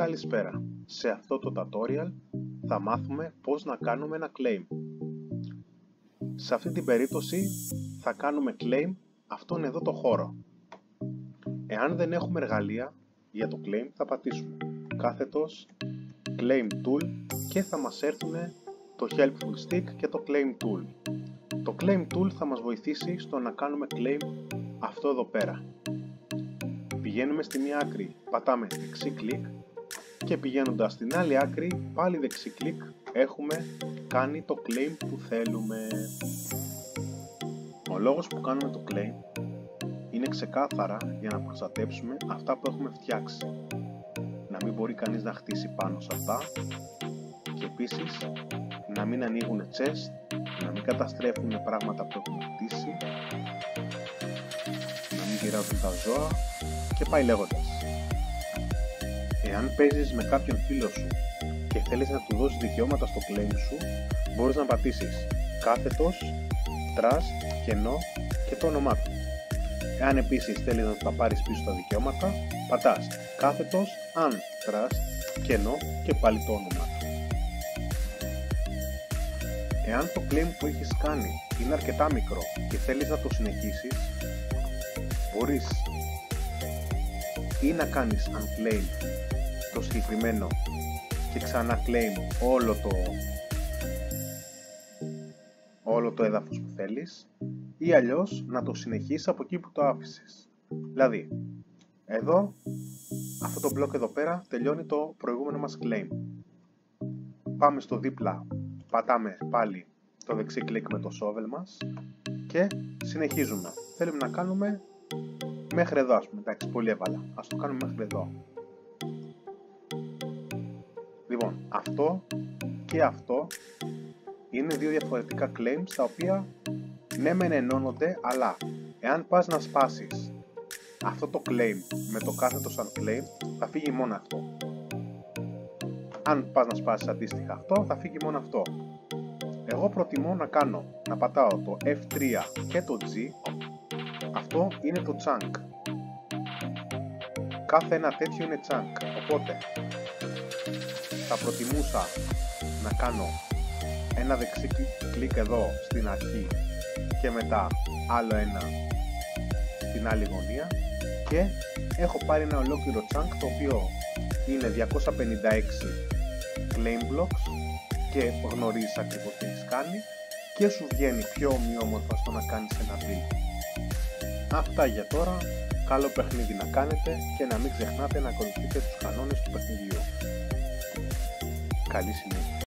Καλησπέρα. Σε αυτό το tutorial θα μάθουμε πώς να κάνουμε ένα claim. Σε αυτή την περίπτωση θα κάνουμε claim αυτόν εδώ το χώρο. Εάν δεν έχουμε εργαλεία για το claim θα πατήσουμε κάθετος claim tool και θα μας έρθουν το helpful stick και το claim tool. Το claim tool θα μας βοηθήσει στο να κάνουμε claim αυτό εδώ πέρα. Πηγαίνουμε στη μία άκρη, πατάμε δεξί κλικ και πηγαίνοντας στην άλλη άκρη, πάλι δεξί κλικ, έχουμε κάνει το claim που θέλουμε. Ο λόγος που κάνουμε το claim είναι ξεκάθαρα για να προστατέψουμε αυτά που έχουμε φτιάξει. Να μην μπορεί κανείς να χτίσει πάνω σε αυτά και επίσης να μην ανοίγουν chest, να μην καταστρέφουν πράγματα που έχουμε χτίσει, να μην γυράζουν τα ζώα και πάει λέγοντας. Εάν παίζεις με κάποιον φίλο σου και θέλεις να του δώσεις δικαιώματα στο claim σου, μπορείς να πατήσεις κάθετος, trust, κενό και το όνομά του. Εάν επίσης θέλεις να τα πάρεις πίσω τα δικαιώματα, πατάς κάθετος, αν trust, κενό και πάλι το όνομά του. Εάν το claim που έχεις κάνει είναι αρκετά μικρό και θέλεις να το συνεχίσεις, μπορείς ή να κάνεις unclaim το συγκεκριμένο και ξανά claim όλο το όλο το έδαφος που θέλεις ή αλλιώς να το συνεχίσεις από εκεί που το άφησες. Δηλαδή, εδώ, αυτό το μπλοκ εδώ πέρα τελειώνει το προηγούμενο μας claim. Πάμε στο δίπλα, πατάμε πάλι το δεξί κλικ με το shovel μας και συνεχίζουμε. Θέλουμε να κάνουμε μέχρι εδώ ας πούμε, εντάξει πολύ έβαλα, ας το κάνουμε μέχρι εδώ. Λοιπόν, αυτό και αυτό είναι δύο διαφορετικά claims τα οποία ναι μεν ενώνονται αλλά εάν πας να σπάσεις αυτό το claim με το κάθετος σαν claim θα φύγει μόνο αυτό. Αν πας να σπάσεις αντίστοιχα αυτό θα φύγει μόνο αυτό. Εγώ προτιμώ να κάνω, να πατάω το F3 και το G αυτό είναι το chunk. Κάθε ένα τέτοιο είναι chunk, οπότε θα προτιμούσα να κάνω ένα δεξί κλικ εδώ στην αρχή και μετά άλλο ένα στην άλλη γωνία και έχω πάρει ένα ολόκληρο chunk το οποίο είναι 256 claim blocks και γνωρίζεις ακριβώς τι έχεις κάνει και σου βγαίνει πιο ομοιόμορφα στο να κάνεις ένα build. Αυτά για τώρα, καλό παιχνίδι να κάνετε και να μην ξεχνάτε να ακολουθείτε τους κανόνες του παιχνιδιού. Calice mesmo.